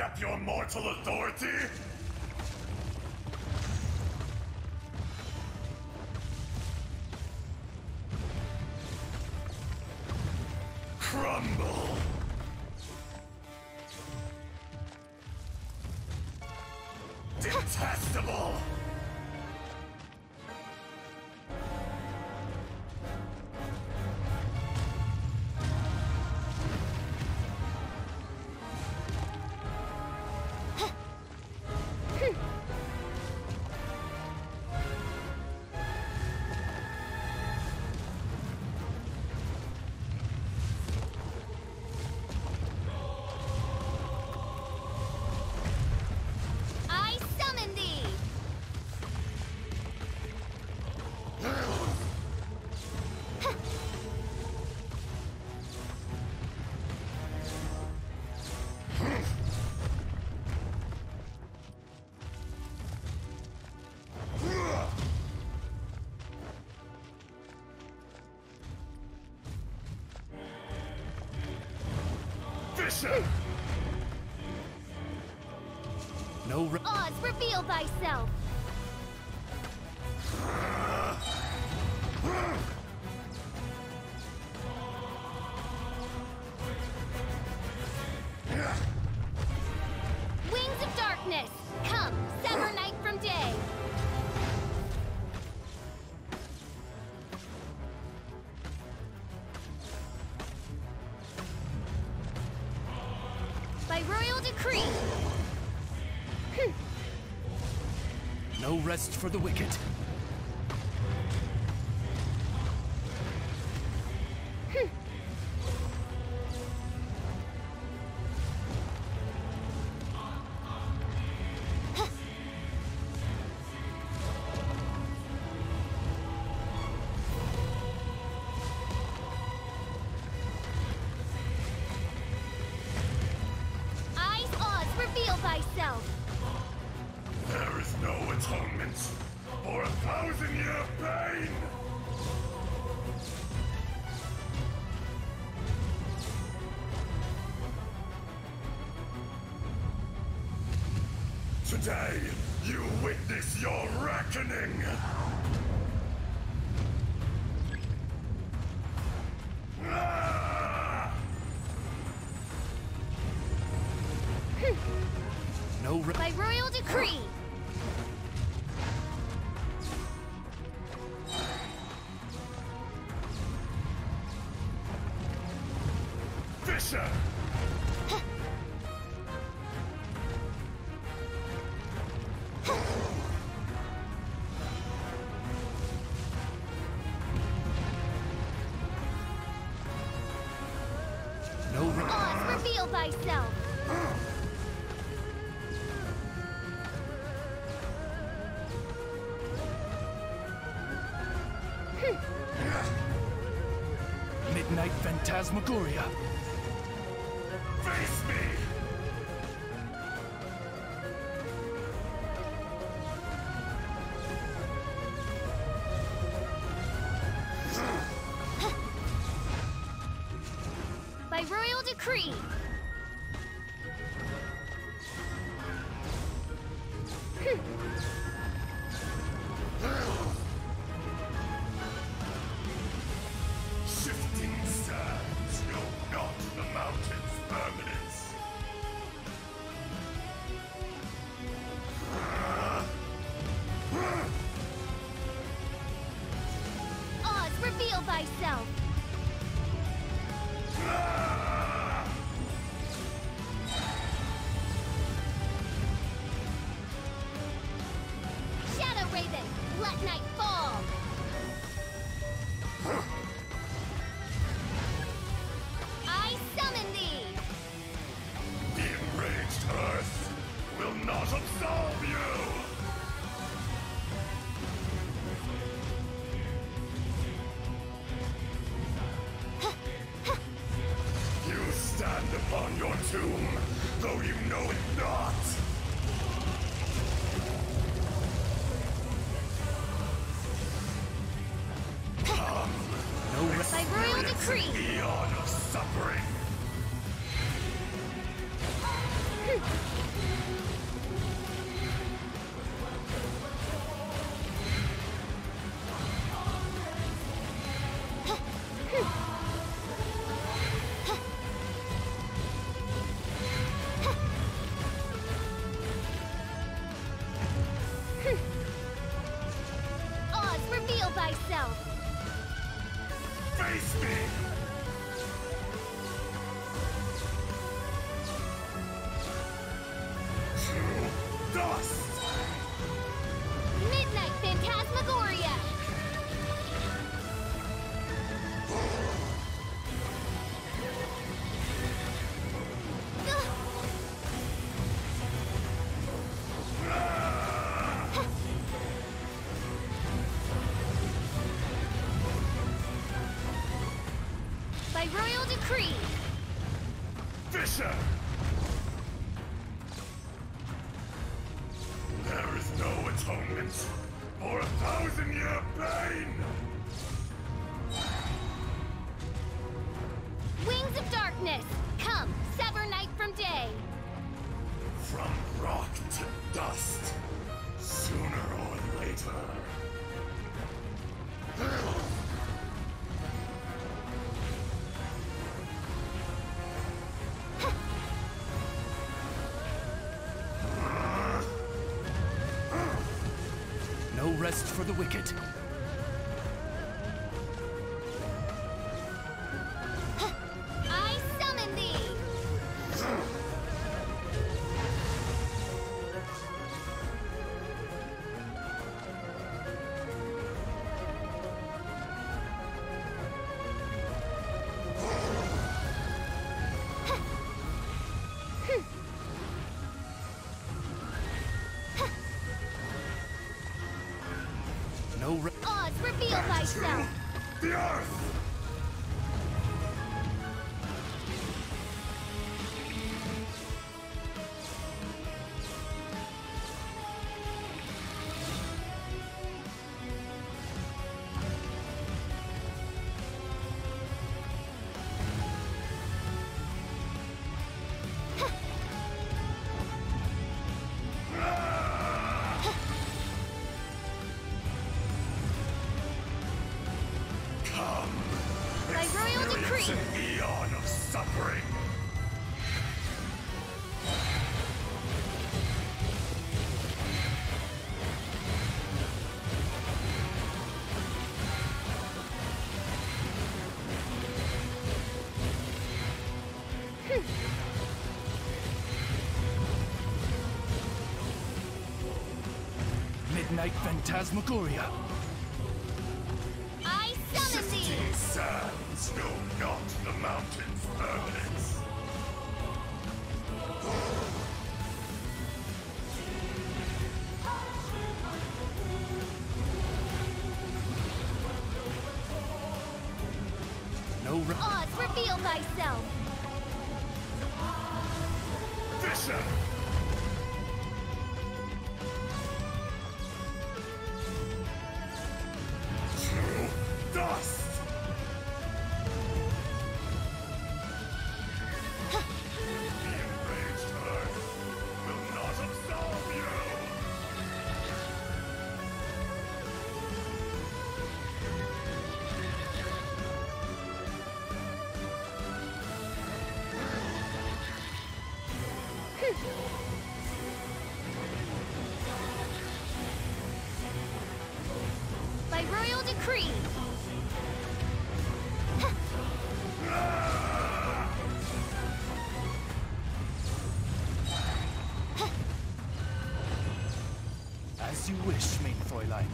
sidestep your mortal authority? Crumble! No re- Oz, reveal thyself! Decree! Hmm. no rest for the wicked. Eyes thyself! There is no atonement for a thousand year pain! Today, you witness your reckoning! Ah! No By royal decree! Fisher! no Oz, reveal thyself! Midnight Phantasmagoria. Face me! Reveal tomb, though you know it not. Come, no royal decree! Eon of suffering! Midnight Phantasmagoria! By royal decree, Fisher! For a thousand year pain! For the wicked. I summon thee! No re- Oz, reveal thyself! The earth! Come! By royal decree. an eon of suffering! Hmm. Midnight Phantasmagoria. Sands know not the mountain's permanence. No re- Oz, reveal thyself! Fisher! Fräulein.